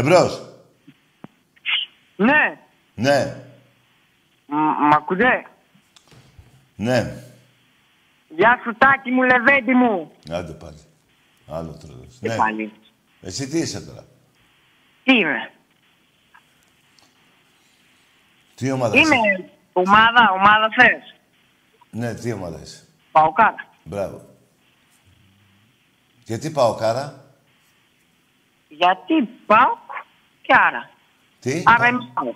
Εμπρός. Ναι. Ναι. Μ- Μ' ακούτε; Ναι. Γεια σου Τάκη μου, Λεβέντη μου. Άντε πάλι. Άλλο τρελός. Τι Ναι. πάλι. Εσύ τι είσαι τώρα; Τι είμαι; Τι ομάδα είσαι; Είμαι ομάδα, ομάδα θες. Ναι, τι ομάδα είσαι; Παοκάρα. Μπράβο. Γιατί πάω κάρα. Γιατί πάω και άρα. Τι; Άρα είμαι πάω.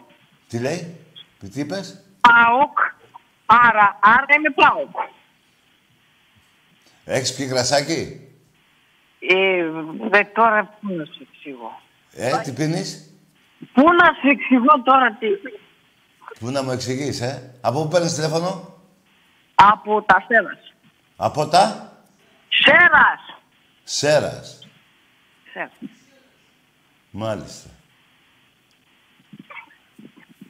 Τι λέει; Τι είπες; Πάοκ, άρα, άρα είμαι πάοκ. Έχεις πιει κρασάκι; Ε, δε, τώρα πού να σου εξηγώ. Ε, τι πίνεις; Πού να σου εξηγώ τώρα τι. Πού να μου εξηγείς, ε; Από πού παίρνεις τηλέφωνο; Από τα Σέρας. Από τα; Σέρας. Σέρας. Σέρας. Μάλιστα.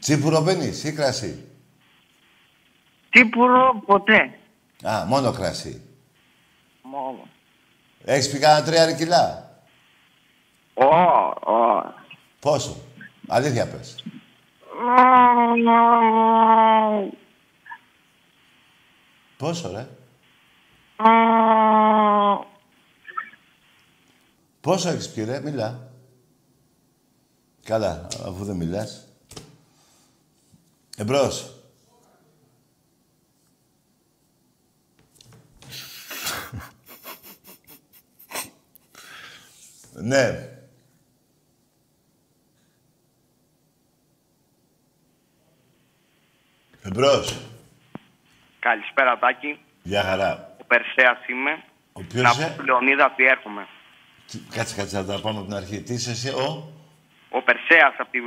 Τσίπουρο πίνεις ή κρασί; Τύπουρο ποτέ. Α, μόνο κρασί. Μόνο. Έχεις πει κανένα τρία κιλά; Ω, ω. Πόσο; Αλήθεια πες. Πόσο, ρε; Πόσο έχεις πει, ρε; Μιλά. Καλά, αφού δεν μιλάς. Εμπρός. ναι. Εμπρός. Καλησπέρα, Τάκη. Γεια χαρά. Ο Περσέας είμαι. Ο ποιος Να είσαι; πω στη Λεωνίδα ότι έρχομαι. Τι- Κάτσε, κάτσε να τα πάμε από την αρχή. Τι είσαι εσύ, ο, Ο Περσέας από τη...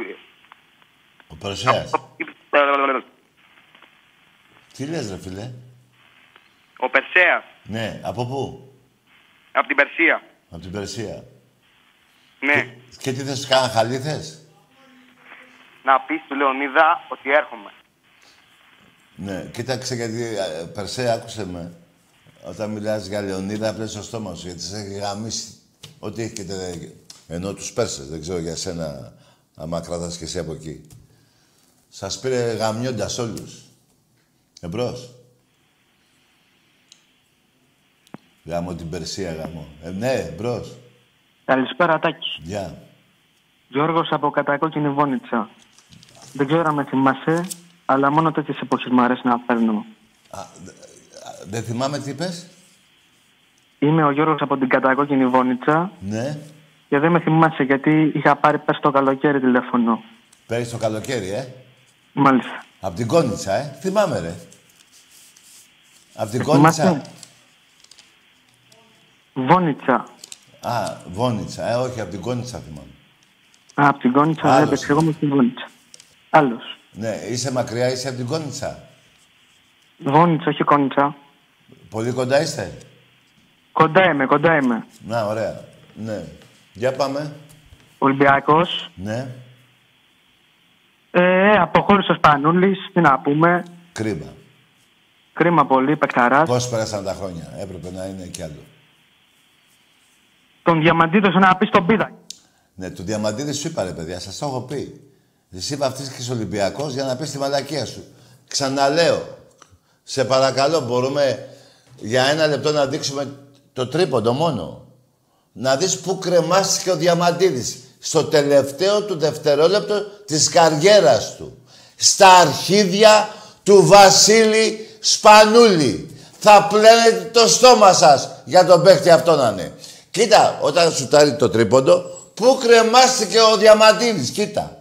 ο Περσέας. από- Τι λες, ρε φίλε; Ο Περσέας Ναι, από πού; από την Περσία. Από την Περσία. Ναι. Και τι θες, κάνα χαλί θες; Να πεις στη Λεωνίδα ότι έρχομαι. Ναι, κοίταξε γιατί, ε, Περσέα, άκουσε με. Όταν μιλάς για Λεωνίδα, απλές στο στόμα σου, γιατί σε έχει γαμίσει. Ό,τι έχετε, ενώ τους Πέρσες, δεν ξέρω για σένα, άμα κρατάς και εσύ από εκεί. Σας πήρε γαμιώντας όλους. Εμπρός. Γάμω την Περσία, γάμω. Ε, ναι, εμπρός. Καλησπέρα, Τάκης. Γεια. Γιώργος από Κατακόκκινη Βόνιτσα. Δεν ξέρω αν με θυμάσαι, αλλά μόνο τέτοιες εποχές μου αρέσει να παίρνω. Α, δεν θυμάμαι τι είπες. Είμαι ο Γιώργος από την Κατακόκκινη Βόνιτσα Ναι. και δεν με θυμάσαι γιατί είχα πάρει πες το καλοκαίρι τηλέφωνο. Πέρυσι το καλοκαίρι, ε. Μάλιστα. Απ' την Κόνιτσα, ε. Θυμάμαι, ρε. Απ' την Ε, Κόνιτσα. θυμάσαι; Βόνιτσα. Α, Βόνιτσα. Ε, όχι, απ' την Κόνιτσα θυμάμαι. Α, από την Κόνιτσα Άλλος. δεν έπαιξε, εγώ είμαι στην Βόνιτσα. Άλλος. Ναι, είσαι μακριά, είσαι απ' την Κόνιτσα. Βόνιτσα, όχι Κόνιτσα. Πολύ κοντά είστε; Κοντά είμαι, κοντά είμαι. Να, ωραία. Ναι. Για πάμε. Ολυμπιακός. Ναι. Ε, αποχώρησε ο Σπανούλης, τι να πούμε. Κρίμα. Κρίμα πολύ, παικταράς. Πώς πέρασαν τα χρόνια. Έπρεπε να είναι κι άλλο. Τον διαμαντίδωσε να πεις στον πίδα. Ναι, του Διαμαντίδη σου είπα, ρε παιδιά, σας το έχω πει. Εσύ βαφτίστηκες Ολυμπιακός για να πεις τη μαλακία σου. Ξαναλέω, σε παρακαλώ, μπορούμε για ένα λεπτό να δείξουμε το τρίποντο μόνο. Να δεις πού κρεμάστηκε ο Διαμαντίδης. Στο τελευταίο του δευτερόλεπτο της καριέρας του. Στα αρχίδια του Βασίλη Σπανούλη. Θα πλένετε το στόμα σας για τον παίχτη αυτό να είναι. Κοίτα, όταν σου τάρει το τρίποντο, πού κρεμάστηκε ο Διαμαντίδης. Κοίτα.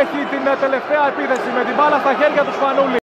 Έχει την τελευταία επίθεση με την μπάλα στα χέρια του Σπανούλη.